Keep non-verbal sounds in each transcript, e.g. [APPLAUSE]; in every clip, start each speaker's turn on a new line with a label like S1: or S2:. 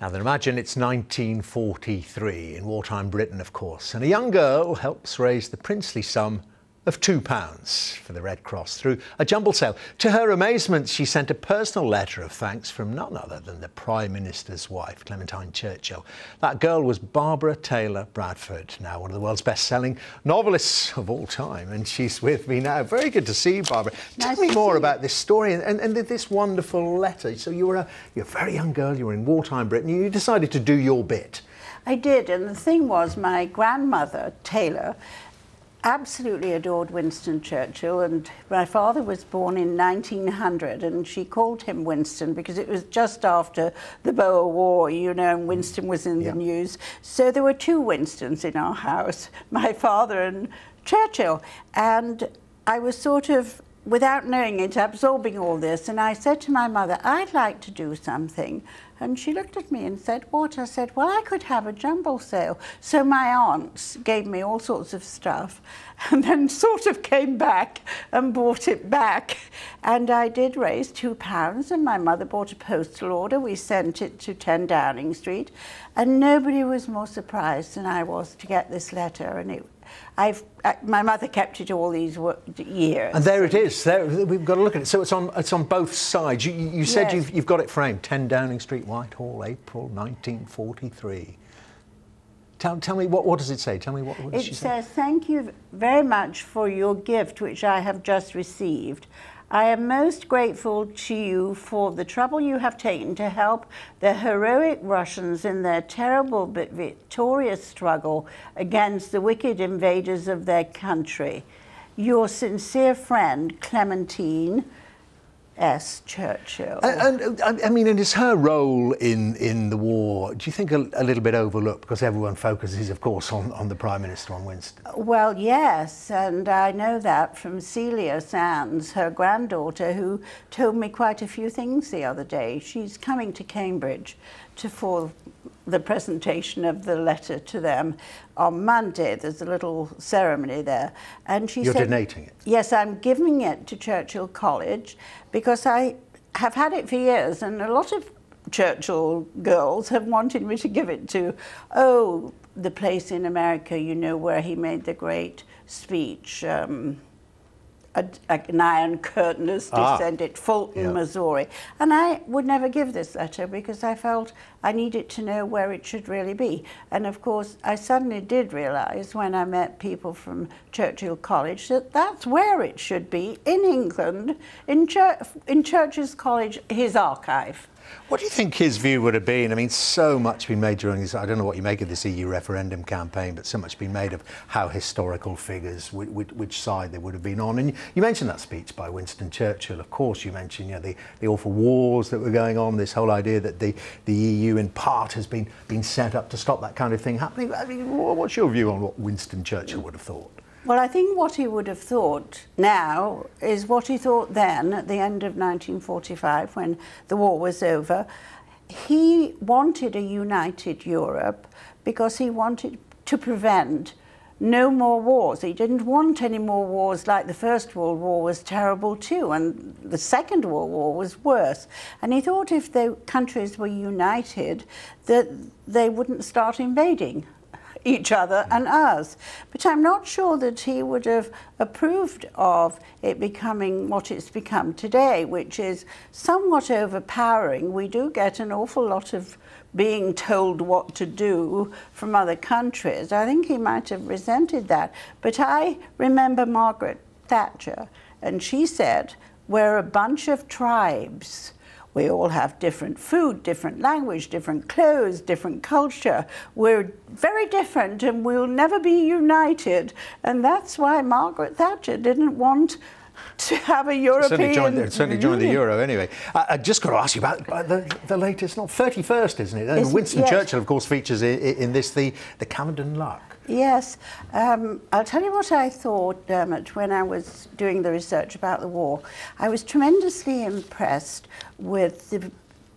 S1: Now then, imagine it's 1943 in wartime Britain, of course, and a young girl helps raise the princely sum of £2 for the Red Cross through a jumble sale. To her amazement, she sent a personal letter of thanks from none other than the Prime Minister's wife, Clementine Churchill. That girl was Barbara Taylor Bradford, now one of the world's best-selling novelists of all time, and she's with me now. Very good to see you, Barbara.
S2: Nice
S1: Tell me more about this story and, and, and this wonderful letter. So you were a, you're a very young girl, you were in wartime Britain, you decided to do your bit.
S2: I did, and the thing was, my grandmother, Taylor, absolutely adored Winston Churchill, and my father was born in 1900, and she called him Winston because it was just after the Boer War, you know, and Winston was in
S1: Yeah.
S2: the news. So there were two Winstons in our house, [LAUGHS] my father and Churchill, and I was sort of without knowing it, absorbing all this. And I said to my mother, I'd like to do something. And she looked at me and said, What? I said, Well, I could have a jumble sale. So my aunts gave me all sorts of stuff [LAUGHS] and then sort of came back and bought it back. And I did raise two pounds, and my mother bought a postal order. We sent it to 10 Downing Street. And nobody was more surprised than I was to get this letter. And it I've, I, my mother kept it all these years.
S1: And there it is. There, we've got to look at it. So it's on, it's on both sides. You, you said
S2: Yes.
S1: you've, you've got it framed. 10 Downing Street, Whitehall, April 1943. Tell, tell me, what, what does it say? Tell me what, what does
S2: It
S1: she say?
S2: says, Thank you very much for your gift, which I have just received. I am most grateful to you for the trouble you have taken to help the heroic Russians in their terrible but victorious struggle against the wicked invaders of their country. Your sincere friend, Clementine S. Churchill.
S1: And, and, I mean, and is her role in, in the war, do you think a, a little bit overlooked? Because everyone focuses, of course, on, on the Prime Minister, on Winston.
S2: Well, yes, and I know that from Celia Sandys, her granddaughter, who told me quite a few things the other day. She's coming to Cambridge to for the presentation of the letter to them on Monday. There's a little ceremony there, and she
S1: You're
S2: said,
S1: donating it?
S2: Yes, I'm giving it to Churchill College because I have had it for years, and a lot of Churchill girls have wanted me to give it to, oh, the place in America, you know, where he made the great speech. Um, a, an iron curtain has
S1: Ah.
S2: descended, Fulton,
S1: Yeah.
S2: Missouri. And I would never give this letter because I felt I needed to know where it should really be. And of course, I suddenly did realize when I met people from Churchill College that that's where it should be in England, in, Chur- in Churchill's College, his archive.
S1: What do you think his view would have been? I mean, so much been made during this. I don't know what you make of this EU referendum campaign, but so much been made of how historical figures, which, which side they would have been on. And you mentioned that speech by Winston Churchill. Of course, you mentioned you know, the, the awful wars that were going on. This whole idea that the, the EU, in part, has been been set up to stop that kind of thing happening. I mean, what's your view on what Winston Churchill would have thought?
S2: Well, I think what he would have thought now is what he thought then at the end of 1945 when the war was over. He wanted a united Europe because he wanted to prevent no more wars. He didn't want any more wars like the First World War was terrible too, and the Second World War was worse. And he thought if the countries were united, that they wouldn't start invading each other and us. But I'm not sure that he would have approved of it becoming what it's become today, which is somewhat overpowering. We do get an awful lot of being told what to do from other countries. I think he might have resented that. But I remember Margaret Thatcher, and she said, We're a bunch of tribes. We all have different food, different language, different clothes, different culture. We're very different and we'll never be united. And that's why Margaret Thatcher didn't want [LAUGHS] to have a European
S1: certainly joined, the, certainly joined the euro anyway. I, I just got to ask you about, the, the latest, not 31st, isn't it?
S2: Isn't-
S1: Winston
S2: yes.
S1: Churchill, of course, features in, in this the, the Cavendon Luck.
S2: Yes, um, I'll tell you what I thought, Dermot, when I was doing the research about the war. I was tremendously impressed with the,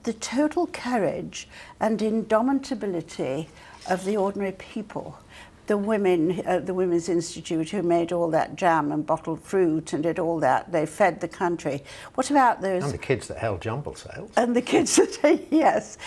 S2: the total courage and indomitability of the ordinary people. The women at the Women's Institute who made all that jam and bottled fruit and did all that, they fed the country. What about those
S1: And the kids that held jumble sales.
S2: and the kids that [LAUGHS] yes.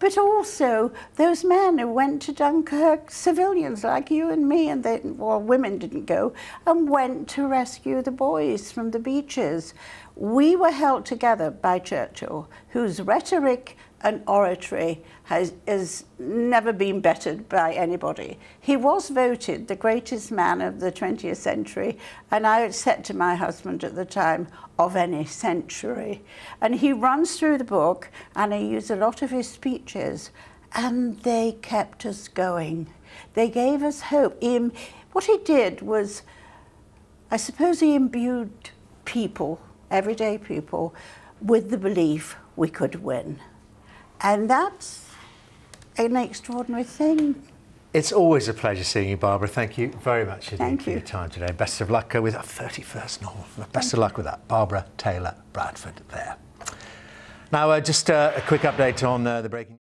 S2: but also those men who went to Dunkirk, civilians like you and me, and they, well, women didn't go, and went to rescue the boys from the beaches. We were held together by Churchill, whose rhetoric and oratory has, has never been bettered by anybody. He was voted the greatest man of the 20th century, and I said to my husband at the time, of any century. And he runs through the book, and I use a lot of his speeches, and they kept us going. They gave us hope. He, what he did was, I suppose he imbued people, everyday people, with the belief we could win. And that's an extraordinary thing.
S1: It's always a pleasure seeing you, Barbara. Thank you very much
S2: Thank
S1: for
S2: you.
S1: your time today. Best of luck uh, with our 31st novel. Best of luck with that. Barbara Taylor Bradford there. Now, uh, just uh, a quick update on uh, the breaking